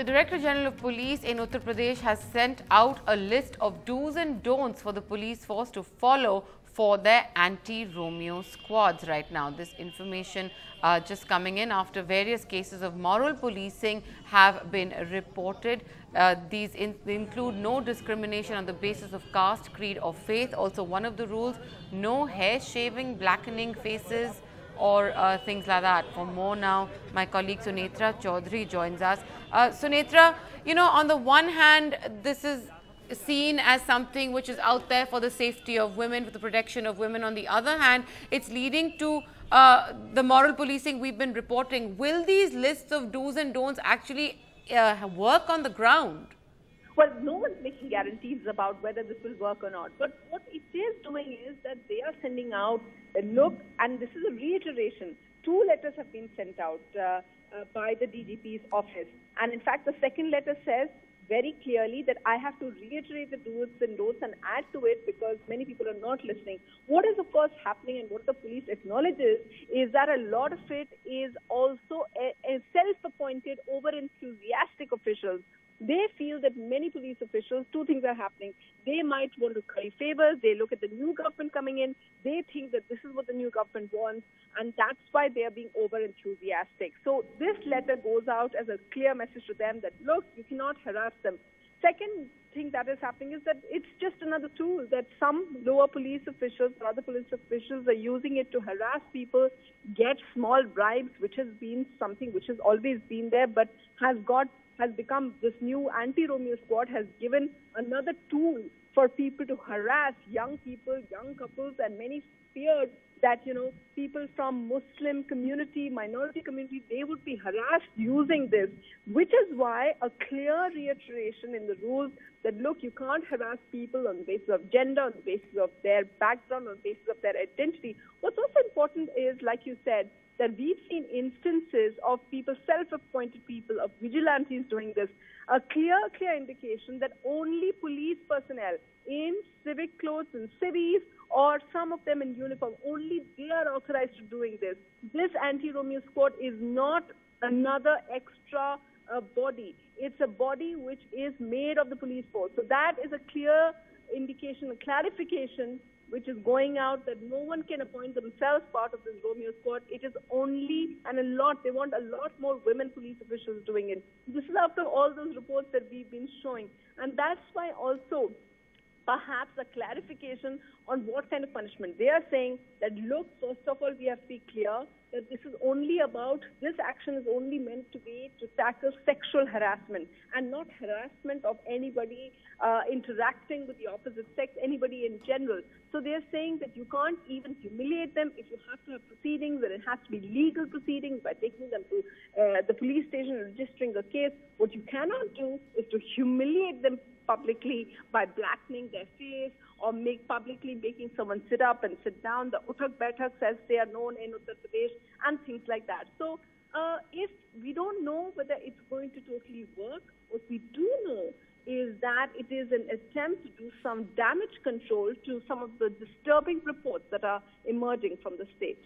The Director General of Police in Uttar Pradesh has sent out a list of do's and don'ts for the police force to follow for their anti-Romeo squads right now. This information uh, just coming in after various cases of moral policing have been reported. Uh, these in include no discrimination on the basis of caste, creed or faith. Also one of the rules, no hair shaving, blackening faces, or uh, things like that. For more now, my colleague Sunetra Chaudhary joins us. Uh, Sunetra, you know, on the one hand, this is seen as something which is out there for the safety of women, for the protection of women. On the other hand, it's leading to uh, the moral policing we've been reporting. Will these lists of do's and don'ts actually uh, work on the ground? Well, no one's making guarantees about whether this will work or not. But what it is doing is that they are sending out a look, and this is a reiteration. Two letters have been sent out uh, uh, by the DGP's office. And in fact, the second letter says very clearly that I have to reiterate the do's and don'ts and add to it because many people are not listening. What is, of course, happening and what the police acknowledges is that a lot of it is also a, a self appointed, over enthusiastic officials they feel that many officials, two things are happening. They might want to curry favors. They look at the new government coming in. They think that this is what the new government wants, and that's why they are being over enthusiastic. So this letter goes out as a clear message to them that look, you cannot harass them. Second thing that is happening is that it's just another tool that some lower police officials or other police officials are using it to harass people, get small bribes, which has been something which has always been there, but has got has become this new anti-Romeo squad has given another tool for people to harass young people, young couples, and many feared that you know people from Muslim community, minority community, they would be harassed using this, which is why a clear reiteration in the rules that look, you can't harass people on the basis of gender, on the basis of their background, on the basis of their identity. What's also important is, like you said, that we've seen instances of people, self-appointed people, of vigilantes doing this. A clear, clear indication that only police personnel in civic clothes and civies or some of them in uniform, only they are authorized to doing this. This anti-Romeo squad is not another extra uh, body. It's a body which is made of the police force. So that is a clear indication, a clarification which is going out that no one can appoint themselves part of this Romeo squad. It is only, and a lot, they want a lot more women police officials doing it. This is after all those reports that we've been showing. And that's why also perhaps a clarification on what kind of punishment. They are saying that, look, first of all, we have to be clear that this is only about, this action is only meant to be to tackle sexual harassment and not harassment of anybody uh, interacting with the opposite sex, anybody in general. So they're saying that you can't even humiliate them if you have to have proceedings, and it has to be legal proceedings by taking them to uh, the police station and registering a case. What you cannot do is to humiliate them publicly by blackening their face or make publicly making someone sit up and sit down. The Uthak Baitak says they are known in Uttar Pradesh and things like that. So uh, if we don't know whether it's going to totally work, what we do know is that it is an attempt to do some damage control to some of the disturbing reports that are emerging from the state.